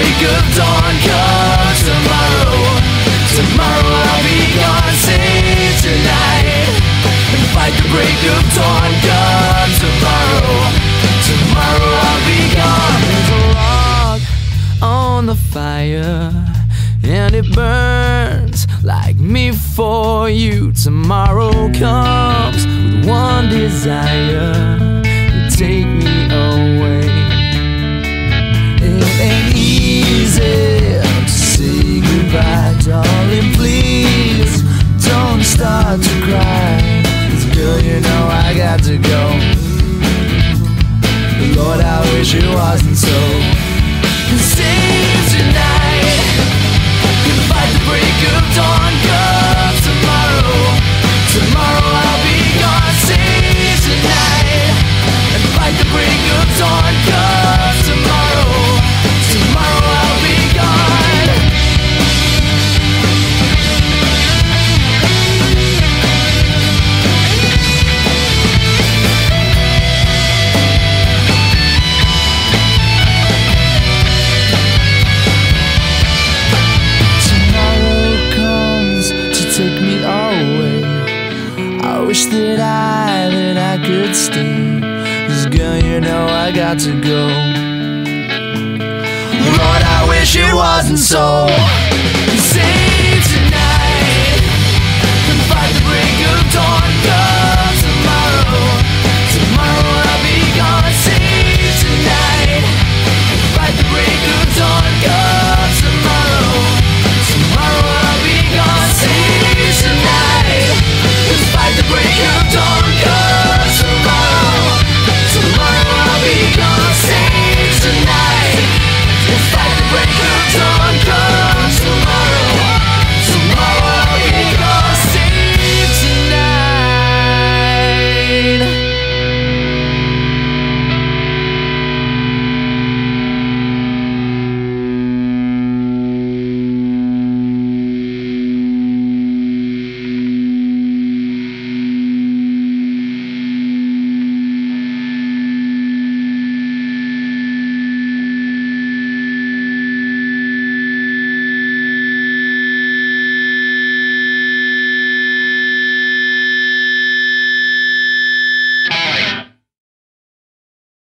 break of dawn come tomorrow. Tomorrow I'll be gone, save tonight. And fight the break of dawn come tomorrow. Tomorrow I'll be gone. There's a log on the fire And it burns like me for you. Tomorrow comes with one desire. To take to say goodbye Darling, please don't start to cry. Girl, you know I got to go. Lord, I wish it wasn't that I, that I could stay. Cause girl, you know I got to go. Lord, I wish it wasn't so. Save